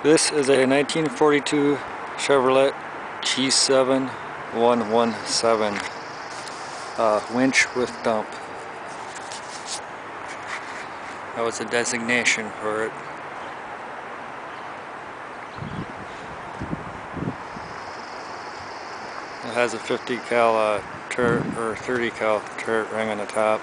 This is a 1942 Chevrolet G7 117 uh, winch with dump. That was a designation for it. It has a 50 cal uh, turret or 30 cal turret ring on the top.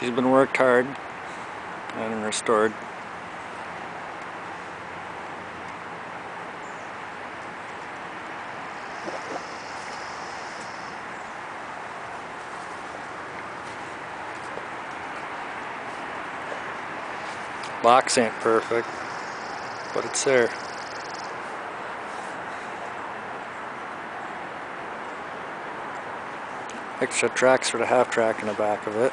She's been worked hard and restored. Box ain't perfect, but it's there. Extra tracks for the half track in the back of it.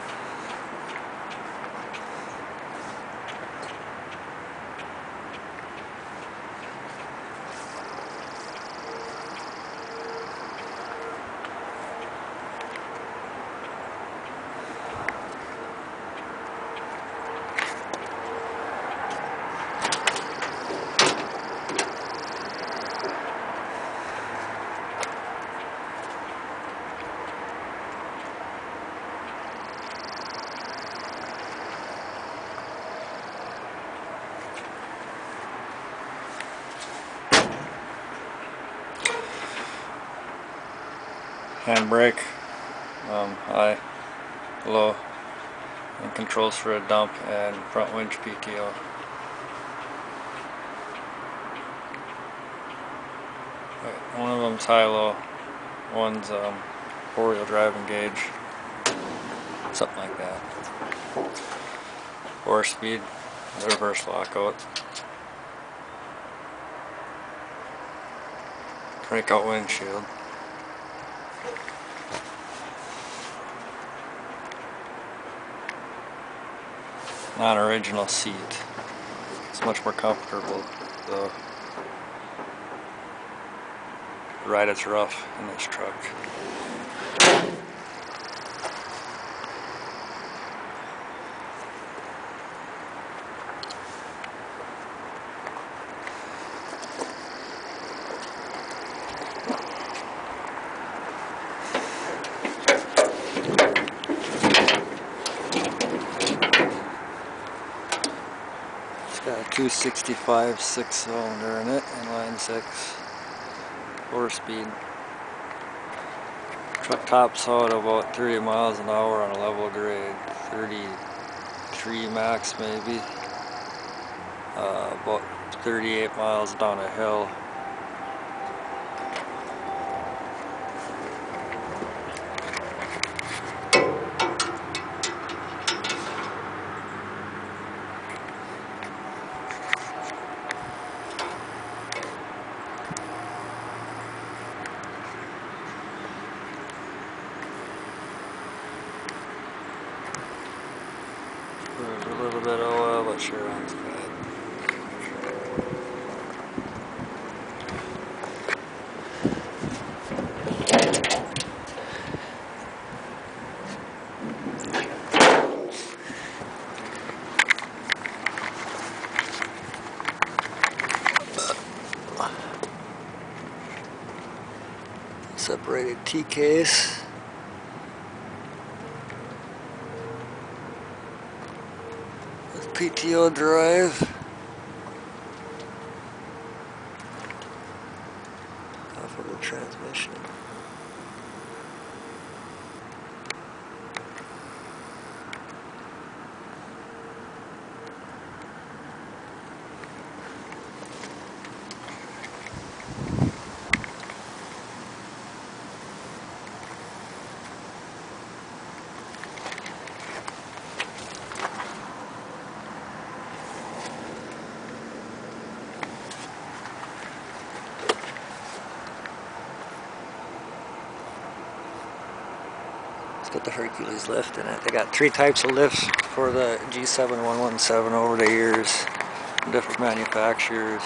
Handbrake, um, high, low, and controls for a dump and front winch PTO. One of them's high-low, one's um, four-wheel drive engage, something like that. Four speed, reverse lockout. Crank out windshield. Non-original seat. It's much more comfortable though. The ride is rough in this truck. Got a 265 six cylinder in it, inline six, four speed. Truck tops out about 30 miles an hour on a level grade, 33 max maybe, uh, about 38 miles down a hill. A little bit of oil, but sure runs good. Separated T-case. PTO drive. Off of the transmission. Got the Hercules lift in it. They got three types of lifts for the G7117 over the years, different manufacturers.